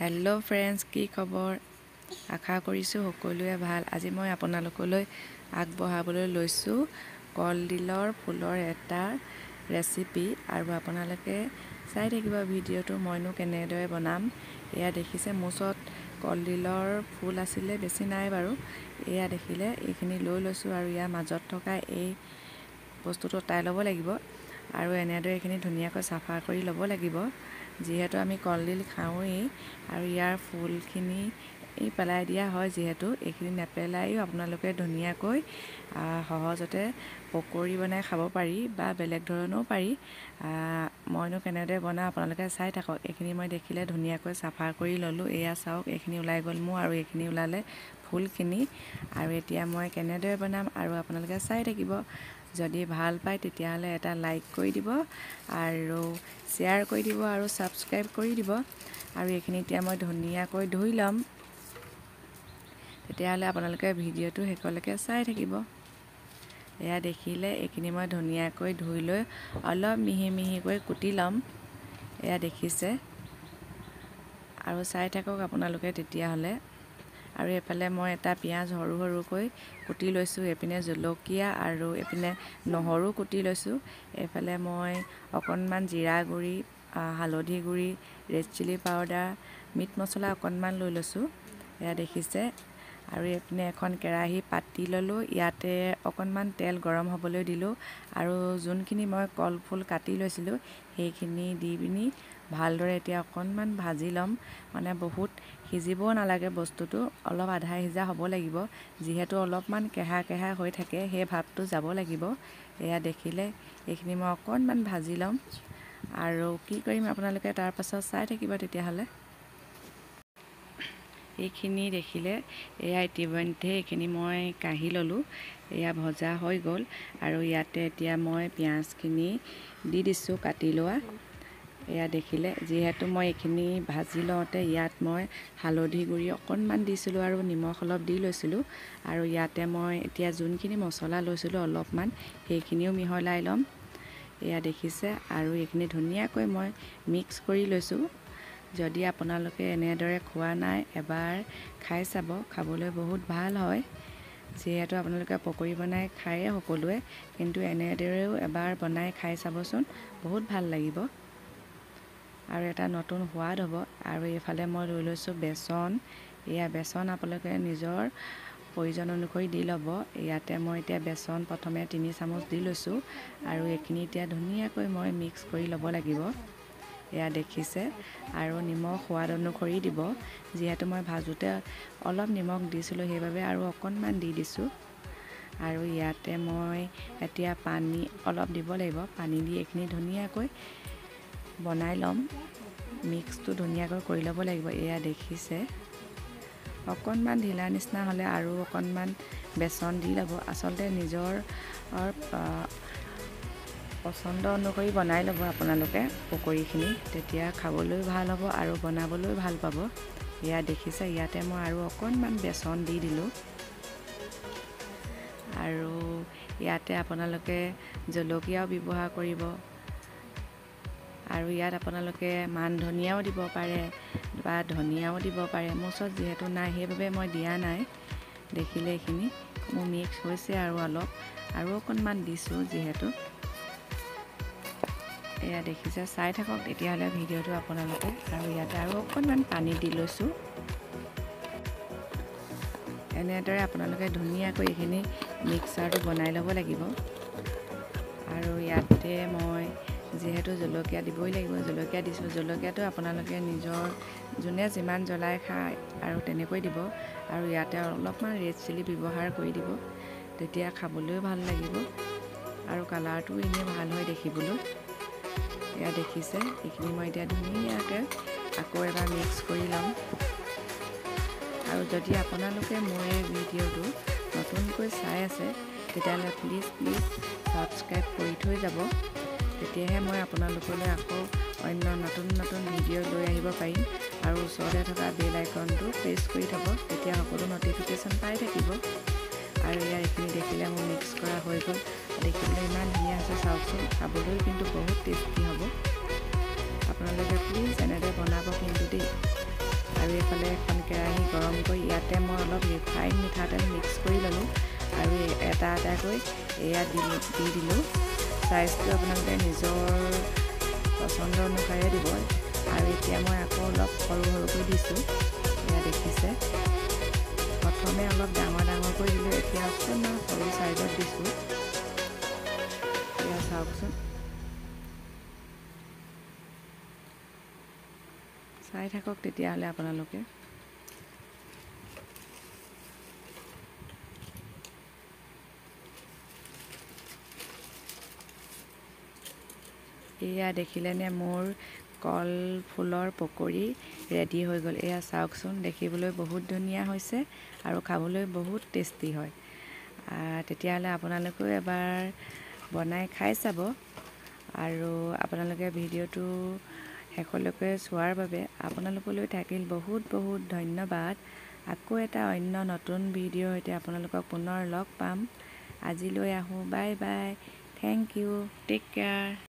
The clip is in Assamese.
হেল্ল' ফ্ৰেণ্ডছ কি খবৰ? আশা কৰিছোঁ সকলোৱে ভাল। আজি মই আপোনালোকলৈ আগবঢ়াবলৈ লৈছোঁ কলডিলৰ ফুলৰ এটা ৰেচিপি আৰু আপোনালোকে চাই থাকিব ভিডিঅ'টো মইনো কেনেদৰে বনাম। এয়া দেখিছে মোৰ ওচৰত কলডিলৰ ফুল আছিলে বেছি নাই বাৰু। এয়া দেখিলে এইখিনি লৈ লৈছোঁ আৰু ইয়াৰ মাজত থকা এই বস্তুটো অঁতাই ল'ব লাগিব আৰু এনেদৰে এইখিনি ধুনীয়াকৈ চাফা কৰি ল'ব লাগিব। যিহেতু আমি কলডিল খাওঁৱেই আৰু ইয়াৰ ফুলখিনি পেলাই দিয়া হয় যিহেতু। এইখিনি নেপেলাইও আপোনালোকে ধুনীয়াকৈ সহজতে পকৰি বনাই খাব পাৰি বা বেলেগ ধৰণেও পাৰি। মইনো কেনেদৰে বনাওঁ আপোনালোকে চাই থাকক। এইখিনি মই দেখিলে ধুনীয়াকৈ চাফা কৰি ল'লোঁ। এয়া চাওক এইখিনি ওলাই গ'ল মোৰ আৰু এইখিনি ওলালে ফুলখিনি। আৰু এতিয়া মই কেনেদৰে বনাম আৰু আপোনালোকে চাই থাকিব। যদি ভাল পায় তেতিয়াহ'লে এটা লাইক কৰি দিব আৰু শ্বেয়াৰ কৰি দিব আৰু ছাবস্ক্ৰাইব কৰি দিব। আৰু এইখিনি এতিয়া মই ধুনীয়াকৈ ধুই ল'ম। তেতিয়াহ'লে আপোনালোকে ভিডিঅ'টো শেষলৈকে চাই থাকিব। এয়া দেখিলে এইখিনি মই ধুনীয়াকৈ ধুই লৈ অলপ মিহি মিহিকৈ কুটি ল'ম। এয়া দেখিছে। আৰু চাই থাকক আপোনালোকে তেতিয়াহ'লে। আৰু এইফালে মই এটা পিঁয়াজ সৰু সৰুকৈ কুটি লৈছোঁ এইপিনে জলকীয়া আৰু এইপিনে নহৰু কুটি লৈছোঁ। এইফালে মই অকণমান জিৰা গুড়ি হালধি গুড়ি ৰেড চিলি পাউডাৰ মিট মছলা অকণমান লৈ লৈছোঁ এয়া দেখিছে। আৰু এইপিনে এখন কেৰাহী পাতি ল'লোঁ ইয়াতে অকণমান তেল গৰম হ'বলৈ দিলোঁ। আৰু যোনখিনি মই কলফুল কাটি লৈছিলোঁ সেইখিনি দি পিনি ভালদৰে এতিয়া অকণমান ভাজি ল'ম। মানে বহুত সিজিবও নালাগে বস্তুটো অলপ আধা সিজা হ'ব লাগিব। যিহেতু অলপমান কেহা কেহা হৈ থাকে সেই ভাৱটো যাব লাগিব। এয়া দেখিলে এইখিনি মই অকণমান ভাজি ল'ম। আৰু কি কৰিম আপোনালোকে তাৰপাছত চাই থাকিব তেতিয়াহ'লে। এইখিনি দেখিলে এয়া ইতিমধ্যে এইখিনি মই কাঢ়ি ল'লোঁ। এয়া ভজা হৈ গ'ল। আৰু ইয়াতে এতিয়া মই পিঁয়াজখিনি দি দিছোঁ কাটি লোৱা। এয়া দেখিলে যিহেতু মই এইখিনি ভাজি লওঁতে ইয়াত মই হালধি গুড়ি অকণমান দিছিলোঁ আৰু নিমখ অলপ দি লৈছিলোঁ। আৰু ইয়াতে মই এতিয়া যোনখিনি মছলা লৈছিলোঁ অলপমান সেইখিনিও মিহলাই ল'ম। এয়া দেখিছে আৰু এইখিনি ধুনীয়াকৈ মই মিক্স কৰি লৈছোঁ। যদি আপোনালোকে এনেদৰে খোৱা নাই এবাৰ খাই চাব। খাবলৈ বহুত ভাল হয়। যিহেতু আপোনালোকে পকৰি বনাই খায়ে সকলোৱে কিন্তু এনেদৰেও এবাৰ বনাই খাই চাবচোন। বহুত ভাল লাগিব। আৰু এটা নতুন সোৱাদ হ'ব। আৰু এইফালে মই লৈ লৈছোঁ বেচন। এয়া বেচন আপোনালোকে নিজৰ প্ৰয়োজন অনুসৰি দি ল'ব। ইয়াতে মই এতিয়া বেচন প্ৰথমে তিনি চামুচ দি লৈছোঁ আৰু এইখিনি এতিয়া ধুনীয়াকৈ মই মিক্স কৰি ল'ব লাগিব। এয়া দেখিছে আৰু নিমখ সোৱাদ অনুসৰি দিব। যিহেতু মই ভাজোঁতে অলপ নিমখ দিছিলোঁ সেইবাবে আৰু অকণমান দি দিছোঁ। আৰু ইয়াতে মই এতিয়া পানী অলপ দিব লাগিব। পানী দি এইখিনি ধুনীয়াকৈ বনাই ল'ম। মিক্সটো ধুনীয়াকৈ কৰি ল'ব লাগিব এয়া দেখিছে। অকণমান ঢিলা নিচিনা হ'লে আৰু অকণমান বেচন দি ল'ব। আচলতে নিজৰ পচন্দ অনুসৰি বনাই ল'ব আপোনালোকে পকৰিখিনি। তেতিয়া খাবলৈও ভাল হ'ব আৰু বনাবলৈও ভাল পাব। এয়া দেখিছে ইয়াতে মই আৰু অকণমান বেচন দি দিলোঁ। আৰু ইয়াতে আপোনালোকে জলকীয়াও ব্যৱহাৰ কৰিব। আৰু ইয়াত আপোনালোকে মান ধনিয়াও দিব পাৰে বা ধনিয়াও দিব পাৰে। মোৰ ওচৰত যিহেতু নাই সেইবাবে মই দিয়া নাই। দেখিলে এইখিনি। মোৰ মিক্স হৈছে আৰু অলপ। আৰু অকণমান দিছোঁ যিহেতু। এয়া দেখিছে চাই থাকক তেতিয়াহ'লে ভিডিঅ'টো আপোনালোকে। আৰু ইয়াতে আৰু অকণমান পানী দি লৈছোঁ। এনেদৰে আপোনালোকে ধুনীয়াকৈ এইখিনি মিক্সাৰটো বনাই ল'ব লাগিব। আৰু ইয়াতে মই যিহেতু জলকীয়া দিবই লাগিব। জলকীয়া দিছোঁ। জলকীয়াটো আপোনালোকে নিজৰ যোনে যিমান জ্বলাই খায় আৰু তেনেকৈ দিব আৰু ইয়াতে অলপমান ৰেড চিলি ব্যৱহাৰ কৰি দিব। তেতিয়া খাবলৈও ভাল লাগিব আৰু কালাৰটো এনেই ভাল হয় দেখিবলৈ। এয়া দেখিছে এইখিনি মই এতিয়া ধুনীয়াকৈ আকৌ এবাৰ মিক্স কৰি ল'ম। আৰু যদি আপোনালোকে মোৰ এই ভিডিঅ'টো নতুনকৈ চাই আছে তেতিয়াহ'লে প্লিজ প্লিজ ছাবস্ক্ৰাইব কৰি থৈ যাব। তেতিয়াহে মই আপোনালোকলৈ আকৌ অন্য নতুন নতুন ভিডিঅ' লৈ আহিব পাৰিম। আৰু ওচৰতে থকা বেল আইকনটো প্ৰেছ কৰি থ'ব তেতিয়া সকলো নটিফিকেশ্যন পাই থাকিব। আৰু ইয়াৰ এইখিনি দেখিলে মোৰ মিক্স কৰা হৈ গ'ল। দেখিবলৈ ইমান ধুনীয়া হৈছে চাওকচোন। খাবলৈও কিন্তু বহুত টেষ্টি হ'ব। আপোনালোকে প্লিজ এনেদৰে বনাব কিন্তু দেই। গৰম কৰি ইয়াতে মই অলপ ৰিফাইন মিঠাতেল মিক্স কৰি ল'লোঁ। আৰু এটা এটাকৈ এয়া দি দিলোঁ। চাইজটো আপোনালোকে নিজৰ পচন্দ অনুসাৰে দিব আৰু এতিয়া মই আকৌ অলপ সৰু সৰুকৈ দিছোঁ এয়া দেখিছে প্ৰথমে অলপ ডাঙৰ ডাঙৰকৈ দিলোঁ এতিয়া অকণমান সৰু চাইজত দিছোঁ এয়া চাওকচোন চাই থাকক তেতিয়াহ'লে আপোনালোকে এয়া দেখিলেনে মোৰ কল ফুলৰ পকৰি ৰেডি হৈ গ'ল। এয়া চাওকচোন দেখিবলৈ বহুত ধুনীয়া হৈছে আৰু খাবলৈ বহুত টেষ্টি হয়। তেতিয়াহ'লে আপোনালোকেও এবাৰ বনাই খাই চাব। আৰু আপোনালোকে ভিডিঅ'টো শেষলৈকে চোৱাৰ বাবে আপোনালোকলৈ থাকিল বহুত বহুত ধন্যবাদ। আকৌ এটা অন্য নতুন ভিডিঅ'ৰ সৈতে আপোনালোকক পুনৰ লগ পাম। আজিলৈ আহোঁ bye bye. Thank you. Take care.